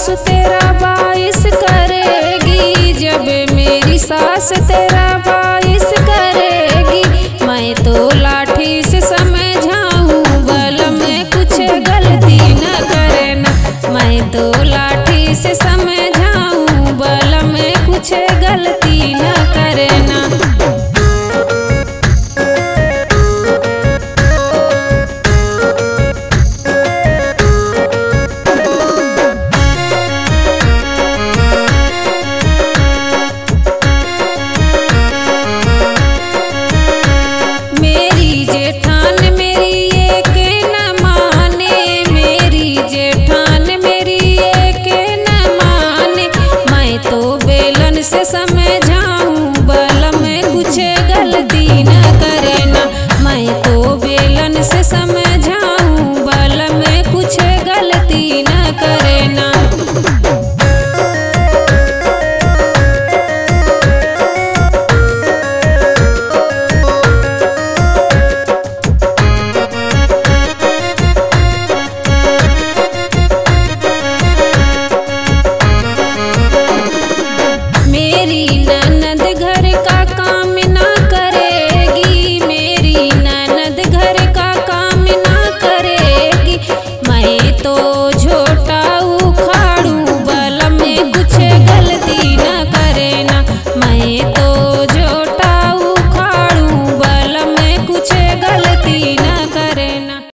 सास तेरा बाइस करेगी, जब मेरी सास तेरा बाइस करेगी। मैं तो लाठी से समझाऊं, बल में कुछ गलती न कर। कुछ गलती न करे ना मैं तो बेलन से समझाऊं, बल में कुछ गलती न करे